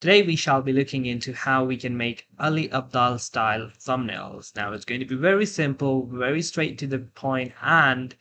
Today we shall be looking into how we can make Ali Abdaal style thumbnails. Now it's going to be very simple, very straight to the point, and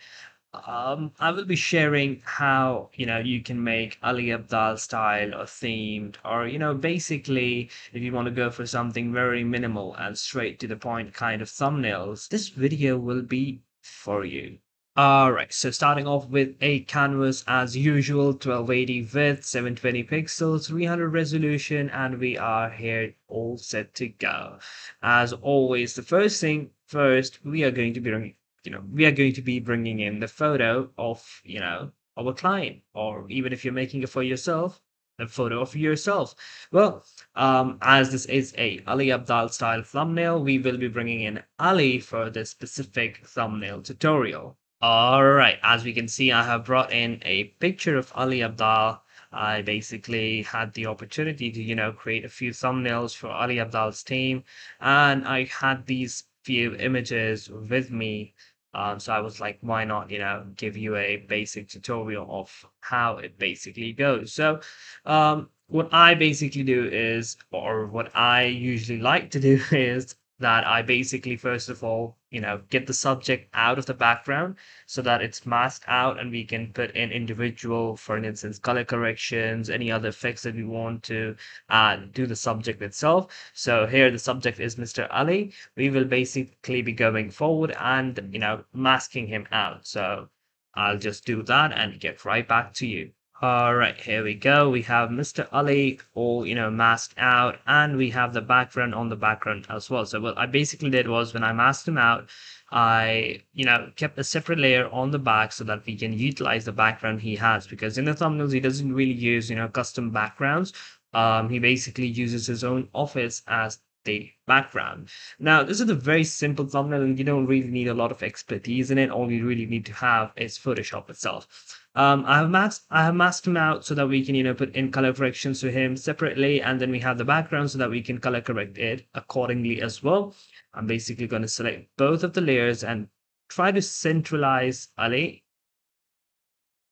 um, I will be sharing how you know you can make Ali Abdaal style or themed, or you know basically if you want to go for something very minimal and straight to the point kind of thumbnails, this video will be for you. Alright, so starting off with a canvas as usual, 1280 width, 720 pixels, 300 resolution, and we are here all set to go. As always, the first thing first, we are going to be bringing, you know, we are going to be bringing in the photo of, you know, our client, or even if you're making it for yourself, a photo of yourself. Well, um, as this is a Ali Abdaal style thumbnail, we will be bringing in Ali for this specific thumbnail tutorial. All right, as we can see, I have brought in a picture of Ali Abdaal. I basically had the opportunity to, you know, create a few thumbnails for Ali Abdaal's team, and I had these few images with me. Um, so I was like, why not, you know, give you a basic tutorial of how it basically goes. So, um, what I basically do is, or what I usually like to do is that I basically, first of all, you know, get the subject out of the background so that it's masked out and we can put in individual, for instance, color corrections, any other effects that we want to uh, add to the subject itself. So here the subject is Mr. Ali. We will basically be going forward and, you know, masking him out. So I'll just do that and get right back to you. All right, here we go. We have Mr. Ali all, you know, masked out and we have the background on the background as well. So what I basically did was when I masked him out, I, you know, kept a separate layer on the back so that we can utilize the background he has because in the thumbnails, he doesn't really use, you know, custom backgrounds. Um, he basically uses his own office as the background. Now, this is a very simple thumbnail and you don't really need a lot of expertise in it. All you really need to have is Photoshop itself. Um, I have masked I have masked him out so that we can you know put in color corrections to him separately, and then we have the background so that we can color correct it accordingly as well. I'm basically going to select both of the layers and try to centralize Ali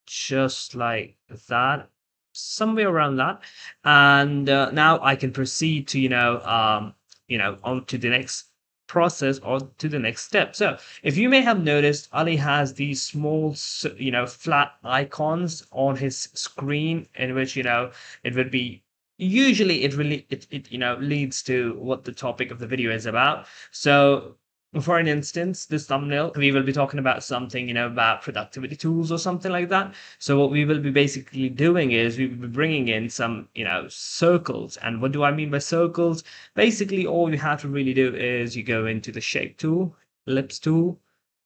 just like that somewhere around that and uh, now i can proceed to you know um you know on to the next process or to the next step. So if you may have noticed, Ali has these small, you know, flat icons on his screen in which, you know, it would be usually it really, it, it you know, leads to what the topic of the video is about. So for an instance, this thumbnail, we will be talking about something, you know, about productivity tools or something like that. So what we will be basically doing is we will be bringing in some, you know, circles. And what do I mean by circles? Basically, all you have to really do is you go into the shape tool, ellipse tool,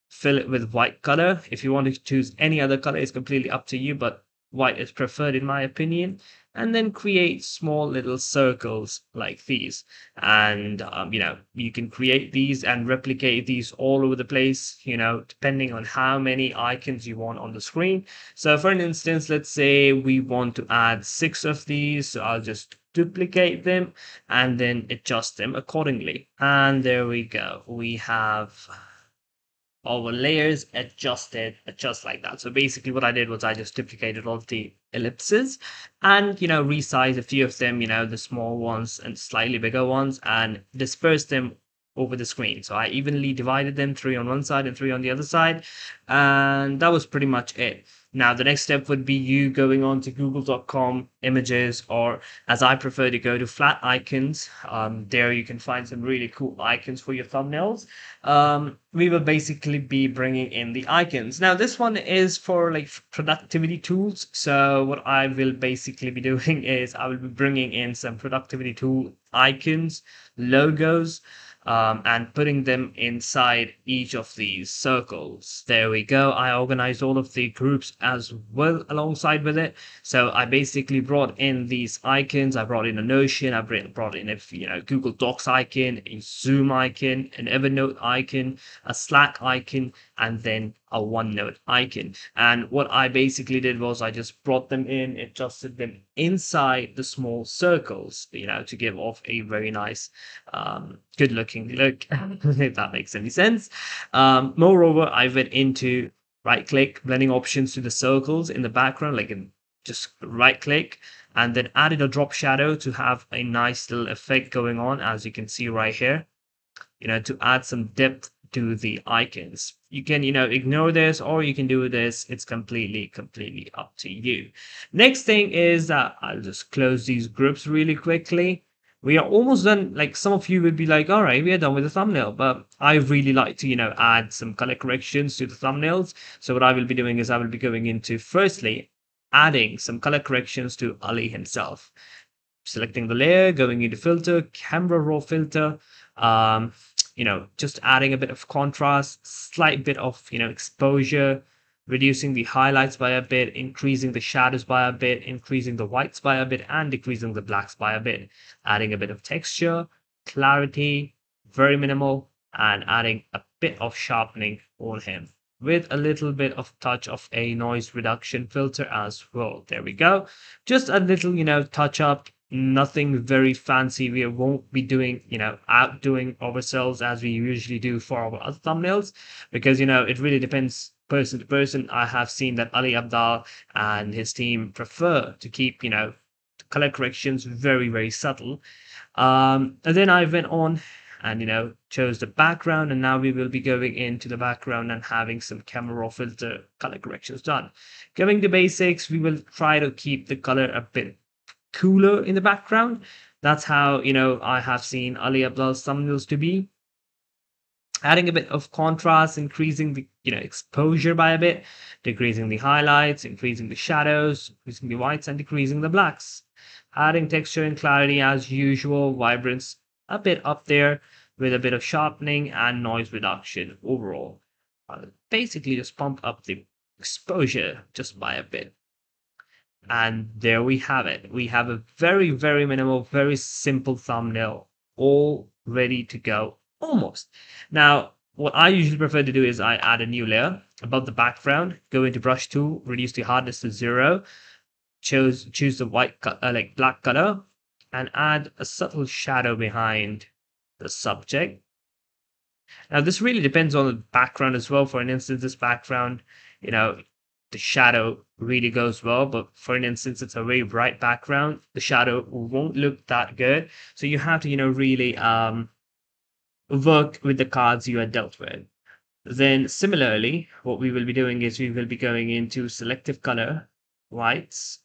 fill it with white color. If you want to choose any other color, it's completely up to you, but white is preferred in my opinion and then create small little circles like these. And um, you know you can create these and replicate these all over the place you know depending on how many icons you want on the screen. So for an instance let's say we want to add six of these so i'll just duplicate them and then adjust them accordingly. And there we go. We have our layers adjusted just like that. So basically what I did was I just duplicated all of the ellipses and, you know, resize a few of them, you know, the small ones and slightly bigger ones and disperse them over the screen. So I evenly divided them three on one side and three on the other side. And that was pretty much it. Now, the next step would be you going on to google.com images, or as I prefer to go to flat icons. Um, there you can find some really cool icons for your thumbnails. Um, we will basically be bringing in the icons. Now, this one is for like productivity tools. So what I will basically be doing is I will be bringing in some productivity tool icons, logos, um, and putting them inside each of these circles. There we go. I organized all of the groups as well alongside with it. So I basically brought in these icons. I brought in a Notion. I brought in a you know Google Docs icon, a Zoom icon, an Evernote icon, a Slack icon, and then a OneNote icon. And what I basically did was I just brought them in, adjusted them inside the small circles, you know, to give off a very nice, um, good looking look, if that makes any sense. Um, moreover, I went into right click blending options to the circles in the background, like in just right click and then added a drop shadow to have a nice little effect going on, as you can see right here, you know, to add some depth to the icons. You can, you know, ignore this or you can do this. It's completely, completely up to you. Next thing is that I'll just close these groups really quickly. We are almost done. Like some of you would be like, all right, we are done with the thumbnail, but I really like to, you know, add some color corrections to the thumbnails. So what I will be doing is I will be going into firstly, adding some color corrections to Ali himself. Selecting the layer, going into filter, camera raw filter, um, you know, just adding a bit of contrast, slight bit of, you know, exposure, reducing the highlights by a bit, increasing the shadows by a bit, increasing the whites by a bit, and decreasing the blacks by a bit, adding a bit of texture, clarity, very minimal, and adding a bit of sharpening on him with a little bit of touch of a noise reduction filter as well. There we go. Just a little, you know, touch up, nothing very fancy. We won't be doing, you know, outdoing ourselves as we usually do for our other thumbnails because, you know, it really depends person to person. I have seen that Ali Abdaal and his team prefer to keep, you know, color corrections very, very subtle. Um, and then I went on and you know chose the background and now we will be going into the background and having some camera raw filter color corrections done going to basics we will try to keep the color a bit cooler in the background that's how you know i have seen ali abdaal's thumbnails to be adding a bit of contrast increasing the you know exposure by a bit decreasing the highlights increasing the shadows increasing the whites and decreasing the blacks adding texture and clarity as usual vibrance a bit up there with a bit of sharpening and noise reduction overall. Basically just pump up the exposure just by a bit. And there we have it. We have a very, very minimal, very simple thumbnail all ready to go almost. Now, what I usually prefer to do is I add a new layer above the background, go into brush tool, reduce the hardness to zero, choose choose the white uh, like black color, and add a subtle shadow behind the subject. Now, this really depends on the background as well. For an instance, this background, you know, the shadow really goes well, but for an instance, it's a very bright background, the shadow won't look that good. So you have to, you know, really um, work with the cards you are dealt with. Then similarly, what we will be doing is we will be going into selective color, whites,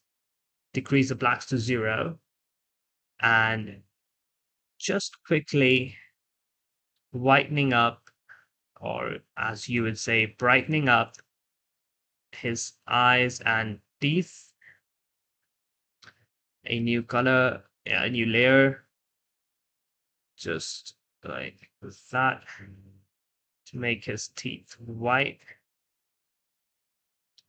decrease the blacks to zero, and just quickly whitening up, or as you would say, brightening up his eyes and teeth. A new color, a new layer, just like that to make his teeth white.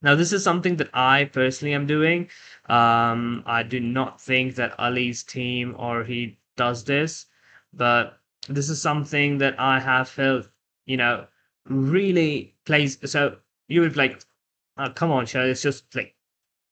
Now, this is something that I personally am doing. Um, I do not think that Ali's team or he does this, but this is something that I have felt, you know, really plays. So you would like, oh, come on, show it's just like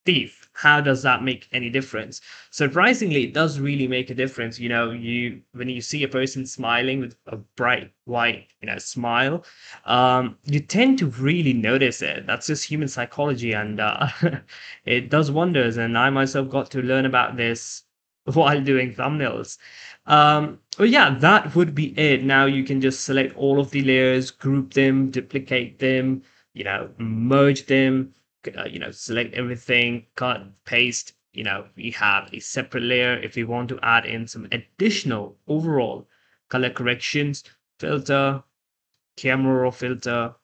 thief. How does that make any difference? Surprisingly it does really make a difference you know you when you see a person smiling with a bright white you know smile um you tend to really notice it. That's just human psychology and uh, it does wonders and i myself got to learn about this while doing thumbnails. Um but yeah that would be it. Now you can just select all of the layers group them duplicate them you know merge them uh, you know, select everything, cut, paste. You know, we have a separate layer. If we want to add in some additional overall color corrections, filter, camera raw filter,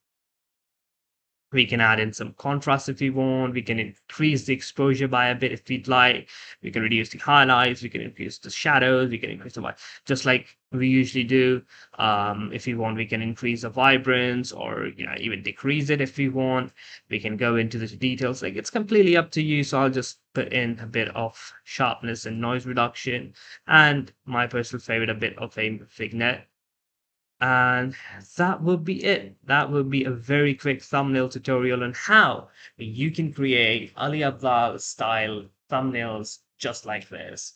we can add in some contrast if we want. We can increase the exposure by a bit if we'd like. We can reduce the highlights. We can increase the shadows. We can increase the white, just like we usually do. Um, if we want, we can increase the vibrance or you know even decrease it if we want. We can go into the details. Like it's completely up to you. So I'll just put in a bit of sharpness and noise reduction, and my personal favorite, a bit of a vignette and that will be it. That will be a very quick thumbnail tutorial on how you can create Ali Abdaal style thumbnails just like this.